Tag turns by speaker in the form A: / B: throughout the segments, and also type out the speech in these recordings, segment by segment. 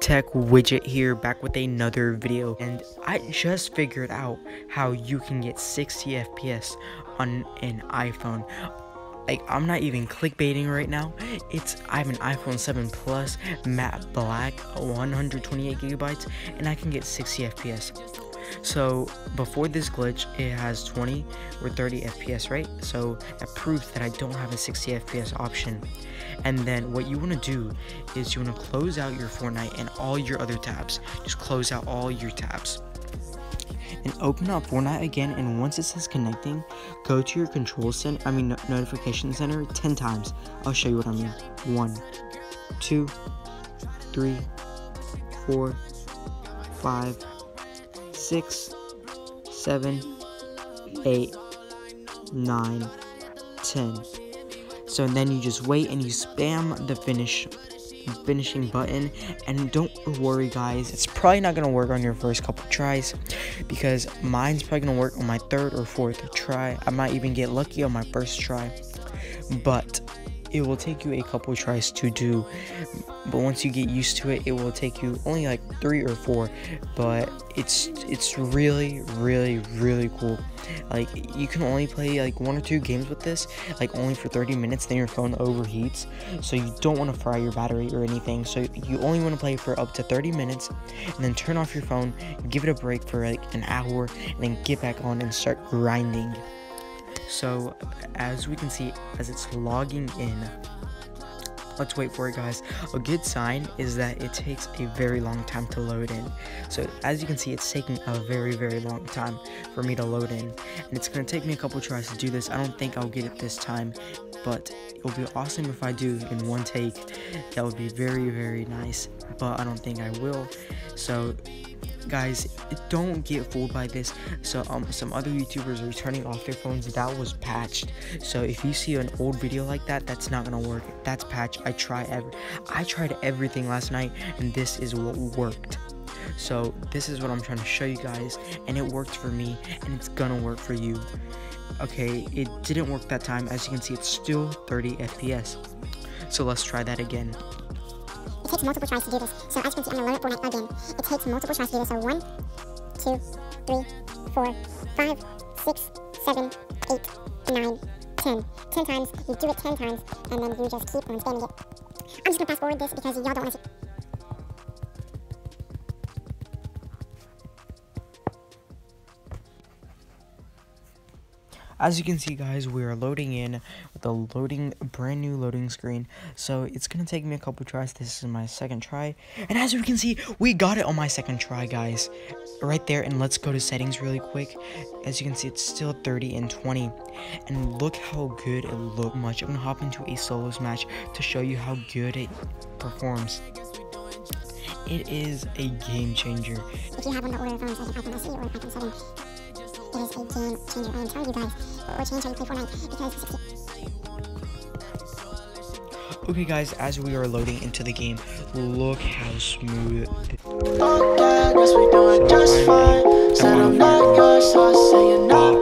A: Tech Widget here back with another video and I just figured out how you can get 60 FPS on an iPhone. Like I'm not even clickbaiting right now. It's I have an iPhone 7 Plus matte black 128 gigabytes and I can get 60 FPS so before this glitch, it has 20 or 30 FPS, right? So that proves that I don't have a 60 FPS option. And then what you want to do is you want to close out your Fortnite and all your other tabs. Just close out all your tabs. And open up Fortnite again, and once it says connecting, go to your control center, I mean no notification center 10 times. I'll show you what I mean. One, two, three, four, five, six, seven, eight, nine, ten. So then you just wait and you spam the finish finishing button. And don't worry guys it's probably not gonna work on your first couple tries because mine's probably gonna work on my third or fourth try. I might even get lucky on my first try. But it will take you a couple tries to do but once you get used to it it will take you only like three or four but it's it's really really really cool. Like you can only play like one or two games with this like only for 30 minutes then your phone overheats so you don't want to fry your battery or anything so you only want to play for up to 30 minutes and then turn off your phone give it a break for like an hour and then get back on and start grinding so as we can see as it's logging in let's wait for it guys. A good sign is that it takes a very long time to load in. So as you can see it's taking a very very long time for me to load in. And it's going to take me a couple tries to do this. I don't think i'll get it this time but it will be awesome if i do in one take. That would be very very nice but i don't think i will. So guys don't get fooled by this. So um some other youtubers are turning off their phones. That was patched. So if you see an old video like that that's not gonna work. That's patched. I try ever i tried everything last night and this is what worked. So this is what i'm trying to show you guys and it worked for me and it's gonna work for you. Okay it didn't work that time. As you can see it's still 30 fps so let's try that again
B: it takes multiple tries to do this. So as you can see, I'm gonna load up Fortnite again. It takes multiple tries to do this. So one, two, three, four, five, six, seven, eight, nine, ten. Ten times. You do it ten times, and then you just keep on spamming it. I'm just gonna fast forward this because y'all don't wanna see.
A: As you can see guys we are loading in with a loading brand new loading screen. So it's gonna take me a couple tries. This is my second try. And as you can see we got it on my second try guys. Right there and let's go to settings really quick. As you can see it's still 30 and 20 and look how good it look much. I'm gonna hop into a solos match to show you how good it performs. It is a game changer.
B: If you have one of the older phones like an iphone SE or an iphone 7 it is a game changer. I am you guys, or change
A: Okay guys, as we are loading into the game, look how smooth.
C: Oh yeah, guess we doing just fine. Said I'm not so I say you're not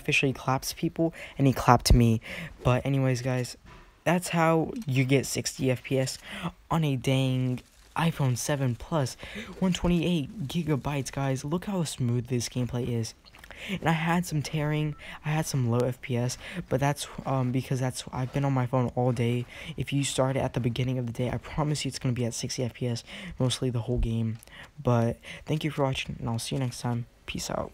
A: officially claps people and he clapped me. But anyways guys that's how you get 60 fps on a dang iphone 7 plus. 128 gigabytes guys. Look how smooth this gameplay is. And i had some tearing i had some low fps but that's um because that's i've been on my phone all day. If you start at the beginning of the day i promise you it's going to be at 60 fps mostly the whole game. But thank you for watching and i'll see you next time. Peace out